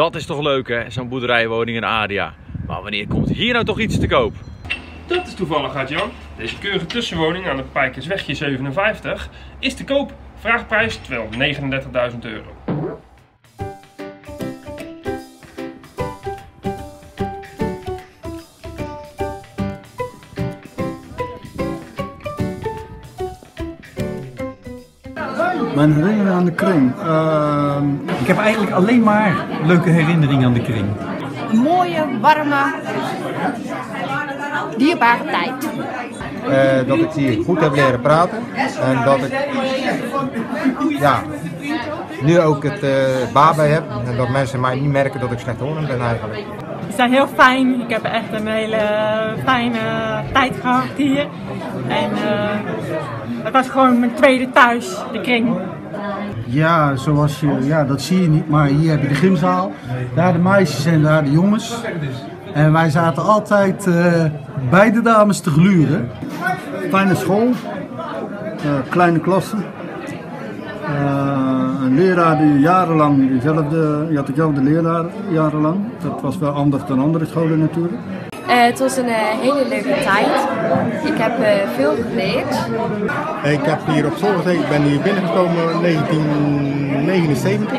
Dat is toch leuk hè, zo'n boerderijwoning in Adia. Maar wanneer komt hier nou toch iets te koop? Dat is toevallig, gaat Jan. Deze keurige tussenwoning aan de Pijkerswegje 57 is te koop. Vraagprijs 239.000 euro. Mijn herinnering aan de kring. Ehm, Ik heb eigenlijk alleen maar leuke herinneringen aan de kring. een mooie, warme, dierbare tijd. Eh, dat ik hier goed heb leren praten. En dat ik ja, nu ook het uh, baat bij heb. En dat mensen mij niet merken dat ik slecht horen ben eigenlijk. Ze zijn heel fijn. Ik heb echt een hele fijne tijd gehad hier. En uh, het was gewoon mijn tweede thuis, de kring. Ja, zoals je, ja, dat zie je niet, maar hier heb je de gymzaal. Daar de meisjes en daar de jongens. En wij zaten altijd uh, bij de dames te gluren. Fijne school, uh, kleine klassen. Uh, een leraar die jarenlang, diezelfde, je dezelfde leraar jarenlang. Dat was wel anders dan andere scholen natuurlijk. Uh, het was een uh, hele leuke tijd. Ik heb uh, veel geleerd. Ik heb hier op school gezeten. Ik ben hier binnengekomen in 1979.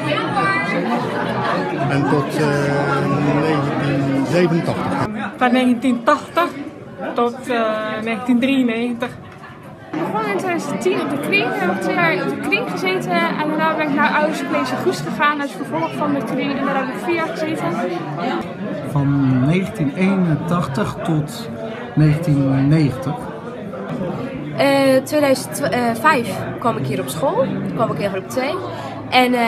En tot 1987. Van 1980 tot 1993. Ik begon in 2010 op de kring. Ik heb twee jaar op de kring gezeten. En daarna ben ik naar Ouders College Goes gegaan als vervolg van de kring. En daar heb ik vier jaar gezeten. Van 1981 tot 1990. Uh, 2005 kwam ik hier op school. Toen kwam ik in groep 2. En uh,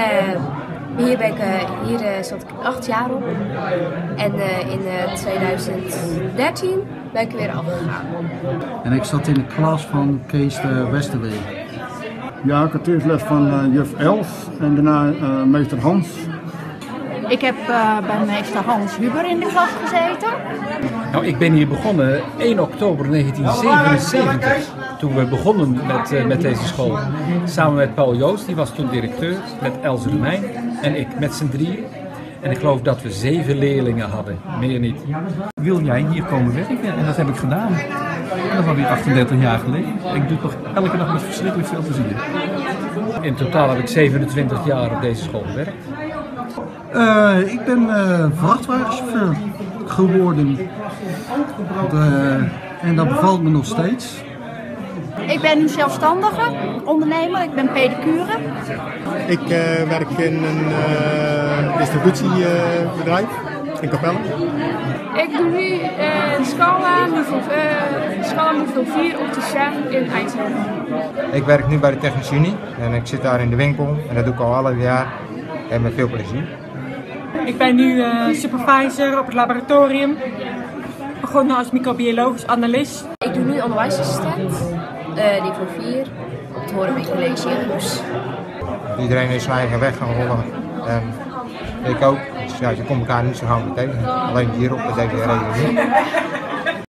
hier, ben ik, uh, hier zat ik acht jaar op. En in 2013 ben ik weer afgegaan. En ik zat in de klas van Kees de Westerwee. Ja, ik had eerst les van juf Els en daarna meester Hans. Ik heb uh, bij meester Hans Huber in de klas gezeten. Nou, ik ben hier begonnen 1 oktober 1977. Toen we begonnen met, uh, met deze school. Samen met Paul Joost, die was toen directeur. Met Els Romein en ik met z'n drieën. En ik geloof dat we zeven leerlingen hadden, meer niet. Wil jij hier komen werken? En dat heb ik gedaan. En dat was weer 38 jaar geleden. Ik doe toch elke dag met verschrikkelijk veel plezier. In totaal heb ik 27 jaar op deze school gewerkt. Uh, ik ben uh, vrachtwagenchauffeur geworden. De, en dat bevalt me nog steeds. Ik ben nu zelfstandige ondernemer, ik ben pedicure. Ik uh, werk in een distributiebedrijf in Capelle. Ik doe nu Scala niveau, Scala niveau 4 opticien in Eindhoven. Ik werk nu bij de Technische Unie en ik zit daar in de winkel en dat doe ik al half jaar en met veel plezier. Ik ben nu uh, supervisor op het laboratorium. Begonnen als microbiologisch analist. Ik doe nu onderwijsassistent, uh, niveau 4, op het Horen College in. Iedereen is zijn eigen weg gaan volgen. En ik ook. Dus ja, je komt elkaar niet zo gauw tegen. Alleen hier op deze reden niet.